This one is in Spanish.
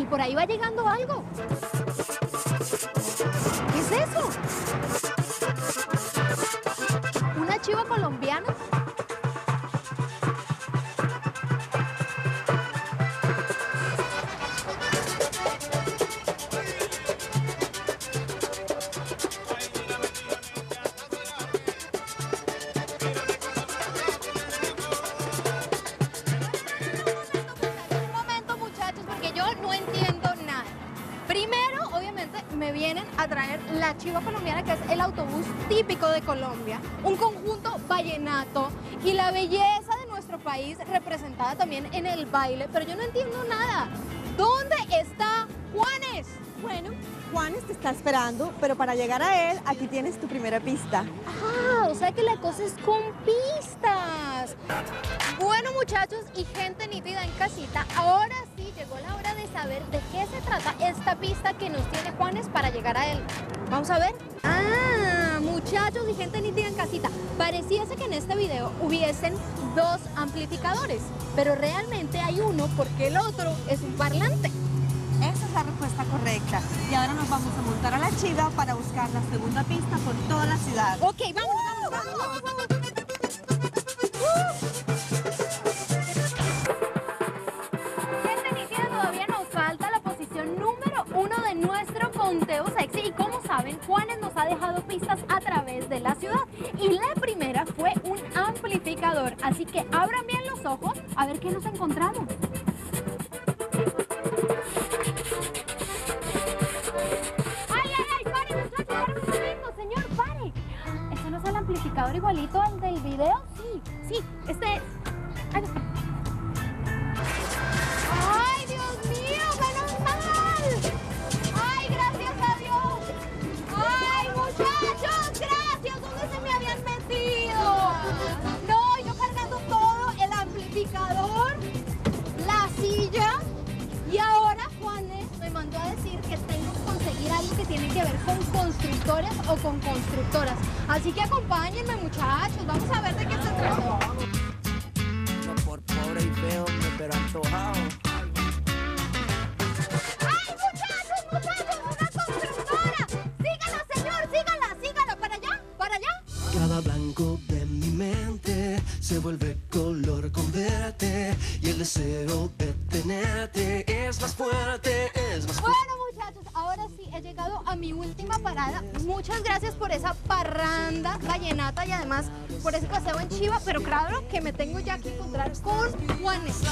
y por ahí va llegando algo. ¿Qué es eso? ¿Una chiva colombiana? Me vienen a traer la chiva colombiana, que es el autobús típico de Colombia, un conjunto vallenato y la belleza de nuestro país representada también en el baile, pero yo no entiendo nada. ¿Dónde está Juanes? Bueno, Juanes te está esperando, pero para llegar a él, aquí tienes tu primera pista. Ah, o sea que la cosa es con pistas. Bueno, muchachos y gente nítida en casita, ahora sí llegó la hora de saber de qué se trata esta pista que nos tiene Juanes para llegar a él. Vamos a ver. Ah, muchachos y gente nítida en casita, pareciese que en este video hubiesen dos amplificadores, pero realmente hay uno porque el otro es un parlante. Esa es la respuesta correcta. Y ahora nos vamos a montar a la chiva para buscar la segunda pista por toda la ciudad. Ok, vámonos, vámonos, vámonos, vámonos. Pistas a través de la ciudad. Y la primera fue un amplificador. Así que abran bien los ojos a ver qué nos encontramos. ¡Ay, ay, ay! ¡Pare, muchachos! ¡Pare un momento, señor! ¡Pare! ¿Este no es el amplificador igualito al del video? Sí, sí, este es. Ahí está. Que tiene que ver con constructores o con constructoras. Así que acompáñenme, muchachos. Vamos a ver de qué se trata. No por pobre y feo, pero antojado. ¡Ay, muchachos, muchachos! ¡Una constructora! ¡Sígala, señor! ¡Sígala, sígala! ¿Para allá? ¿Para allá? Cada blanco de mi mente se vuelve color con verte y el deseo de tenerte es más fuerte, es más fuerte. Bueno, llegado a mi última parada. Muchas gracias por esa parranda vallenata y además por ese paseo en Chiva, pero claro que me tengo ya que encontrar con Juanes.